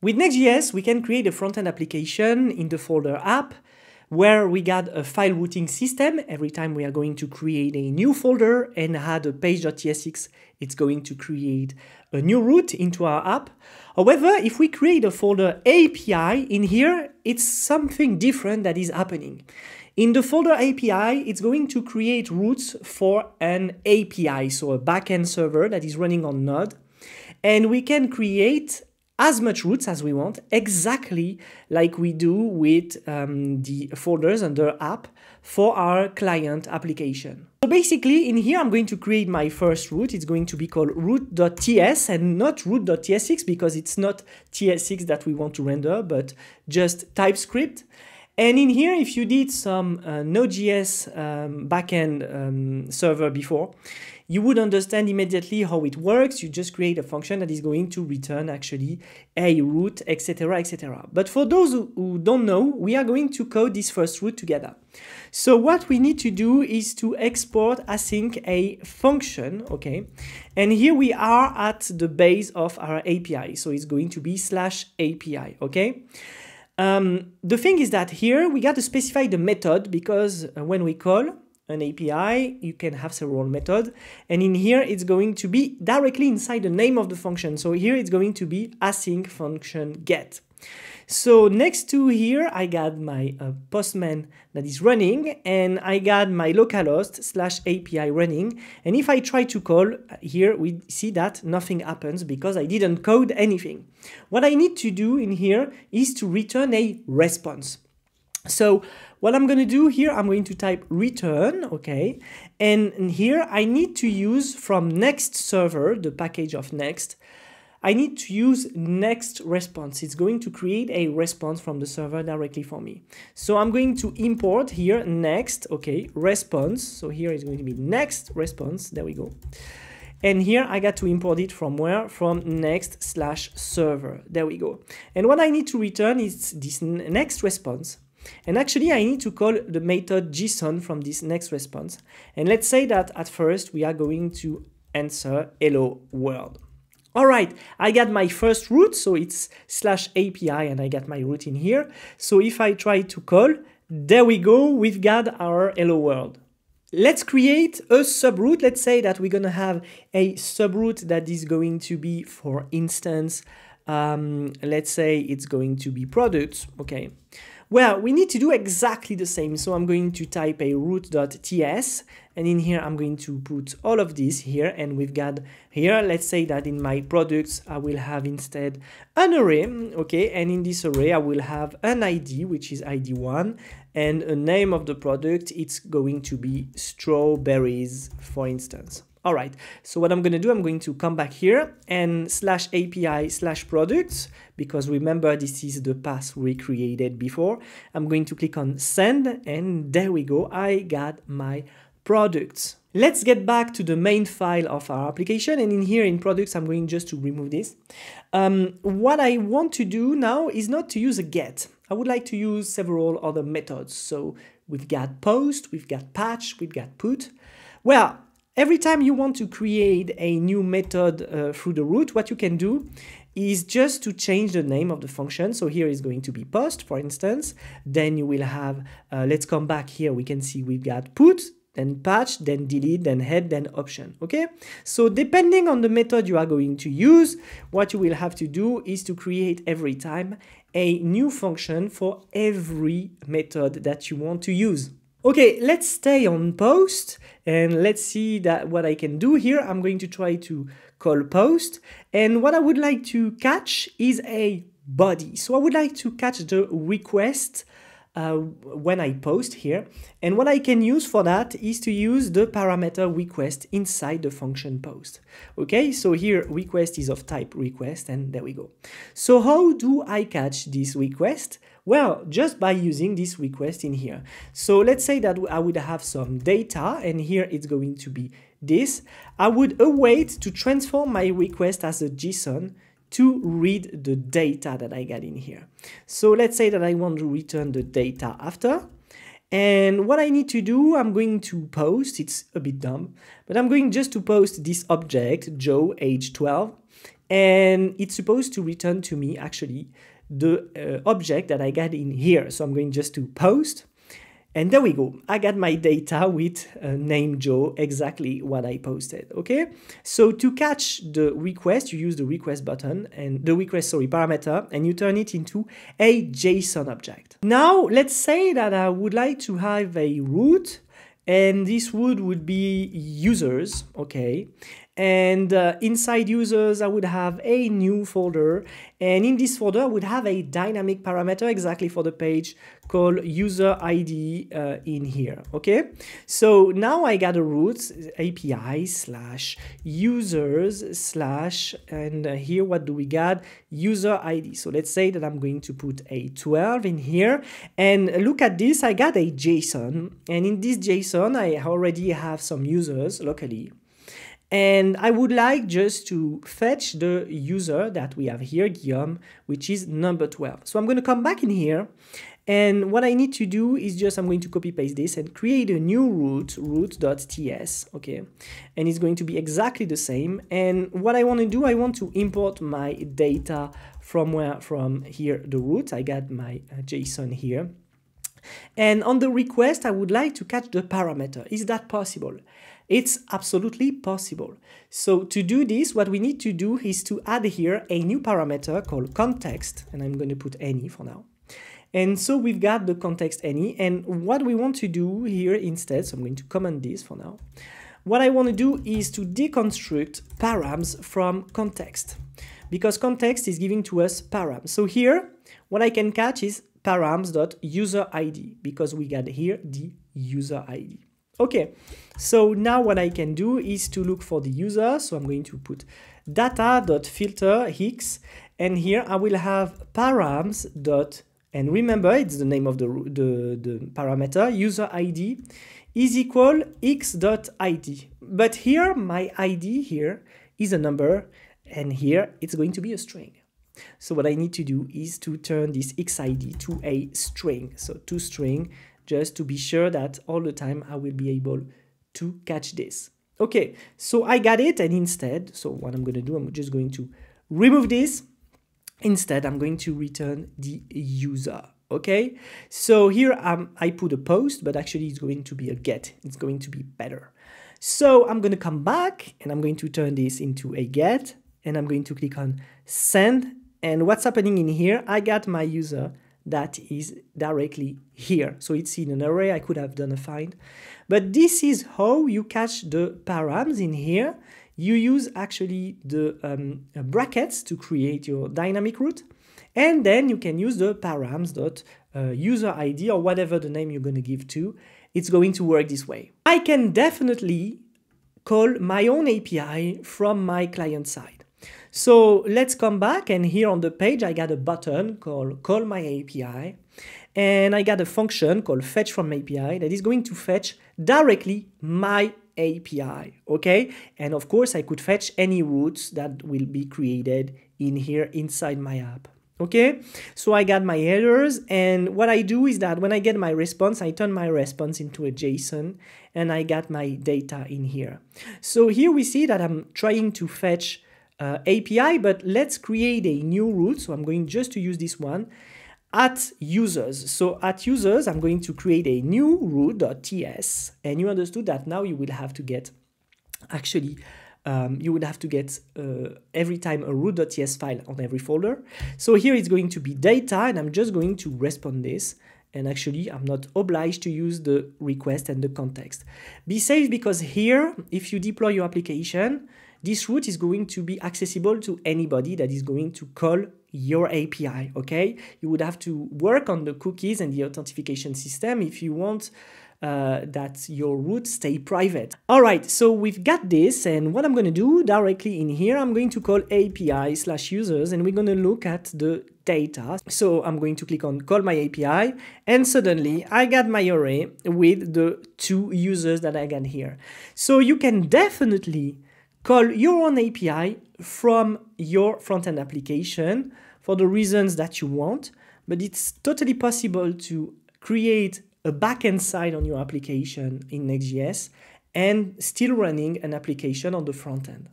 With Next.js, we can create a front-end application in the folder app where we got a file routing system. Every time we are going to create a new folder and add a page.tsx, it's going to create a new route into our app. However, if we create a folder API in here, it's something different that is happening. In the folder API, it's going to create routes for an API, so a backend server that is running on Node. And we can create as much routes as we want, exactly like we do with um, the folders under app for our client application. So basically in here, I'm going to create my first route. It's going to be called route.ts and not route.tsx because it's not tsx that we want to render, but just TypeScript. And in here, if you did some uh, Node.js um, backend um, server before, you would understand immediately how it works. You just create a function that is going to return actually a route, etc., etc. But for those who don't know, we are going to code this first route together. So what we need to do is to export async a function, okay? And here we are at the base of our API. So it's going to be slash API, okay? Um, the thing is that here we got to specify the method because uh, when we call an API, you can have several methods. And in here, it's going to be directly inside the name of the function. So here it's going to be async function get. So next to here, I got my uh, Postman that is running and I got my localhost slash API running. And if I try to call uh, here, we see that nothing happens because I didn't code anything. What I need to do in here is to return a response. So what I'm going to do here, I'm going to type return, okay? And here I need to use from next server, the package of next, I need to use next response. It's going to create a response from the server directly for me. So I'm going to import here next, okay, response. So here is going to be next response. There we go. And here I got to import it from where? From next slash server. There we go. And what I need to return is this next response. And actually I need to call the method JSON from this next response. And let's say that at first we are going to answer hello world. All right, I got my first route, so it's slash API and I got my route in here. So if I try to call, there we go, we've got our hello world. Let's create a subroute. Let's say that we're gonna have a subroute that is going to be, for instance, um, let's say it's going to be products, okay. Well, we need to do exactly the same. So I'm going to type a route.ts and in here I'm going to put all of this here and we've got here, let's say that in my products I will have instead an array, okay, and in this array I will have an ID which is ID1 and a name of the product, it's going to be strawberries for instance. All right, so what I'm going to do, I'm going to come back here and slash API slash products, because remember this is the path we created before. I'm going to click on send and there we go. I got my products. Let's get back to the main file of our application and in here in products I'm going just to remove this. Um, what I want to do now is not to use a get. I would like to use several other methods. So we've got post, we've got patch, we've got put. Well, Every time you want to create a new method uh, through the route, what you can do is just to change the name of the function. So here is going to be post, for instance. Then you will have, uh, let's come back here. We can see we've got put, then patch, then delete, then head, then option, okay? So depending on the method you are going to use, what you will have to do is to create every time a new function for every method that you want to use. Okay, let's stay on post and let's see that what I can do here. I'm going to try to call post and what I would like to catch is a body. So I would like to catch the request uh, when I post here. And what I can use for that is to use the parameter request inside the function post. Okay, so here request is of type request and there we go. So how do I catch this request? Well, just by using this request in here. So let's say that I would have some data and here it's going to be this. I would await to transform my request as a JSON to read the data that I got in here. So let's say that I want to return the data after. And what I need to do, I'm going to post, it's a bit dumb, but I'm going just to post this object, Joe, age 12, and it's supposed to return to me actually the uh, object that I got in here. So I'm going just to post and there we go. I got my data with uh, name Joe, exactly what I posted, okay? So to catch the request, you use the request button and the request, sorry, parameter, and you turn it into a JSON object. Now, let's say that I would like to have a route and this would would be users, okay? And uh, inside users I would have a new folder. And in this folder I would have a dynamic parameter exactly for the page called user ID uh, in here okay? So now I got a route API slash users slash and uh, here what do we got? User ID so let's say that I'm going to put a 12 in here. And look at this I got a JSON. And in this JSON I already have some users locally and I would like just to fetch the user that we have here, Guillaume, which is number 12. So I'm going to come back in here. And what I need to do is just I'm going to copy paste this and create a new route, route.ts, okay? And it's going to be exactly the same. And what I want to do, I want to import my data from where, from here, the root. I got my uh, JSON here. And on the request, I would like to catch the parameter. Is that possible? It's absolutely possible. So to do this, what we need to do is to add here a new parameter called context, and I'm going to put any for now. And so we've got the context any, and what we want to do here instead, so I'm going to comment this for now. What I want to do is to deconstruct params from context, because context is giving to us params. So here, what I can catch is params.user_id, because we got here the user ID. Okay, so now what I can do is to look for the user. So I'm going to put data.filter x, and here I will have params dot, and remember it's the name of the, the, the parameter, user ID is equal x dot id. But here my ID here is a number, and here it's going to be a string. So what I need to do is to turn this xid to a string. So to string just to be sure that all the time I will be able to catch this. Okay, so I got it and instead, so what I'm going to do, I'm just going to remove this. Instead, I'm going to return the user. Okay, so here um, I put a post, but actually it's going to be a get. It's going to be better. So I'm going to come back and I'm going to turn this into a get and I'm going to click on send. And what's happening in here, I got my user that is directly here. So it's in an array, I could have done a find. But this is how you catch the params in here. You use actually the um, brackets to create your dynamic route. And then you can use the params dot uh, user ID or whatever the name you're going to give to. It's going to work this way. I can definitely call my own API from my client side. So let's come back and here on the page I got a button called call my API and I got a function called fetch from API that is going to fetch directly my API, okay? And of course I could fetch any routes that will be created in here inside my app. Okay, so I got my headers and what I do is that when I get my response, I turn my response into a JSON and I got my data in here. So here we see that I'm trying to fetch uh, API, but let's create a new route. So I'm going just to use this one at users. So at users, I'm going to create a new route.ts and you understood that now you will have to get actually um, you would have to get uh, every time a route.ts file on every folder. So here it's going to be data and I'm just going to respond this and actually I'm not obliged to use the request and the context. Be safe because here, if you deploy your application, this route is going to be accessible to anybody that is going to call your API, okay? You would have to work on the cookies and the authentication system if you want uh, that your route stay private. All right, so we've got this and what I'm going to do directly in here, I'm going to call API slash users and we're going to look at the data. So I'm going to click on call my API and suddenly I got my array with the two users that I got here. So you can definitely call your own API from your front-end application for the reasons that you want, but it's totally possible to create a backend side on your application in Next.js and still running an application on the front end.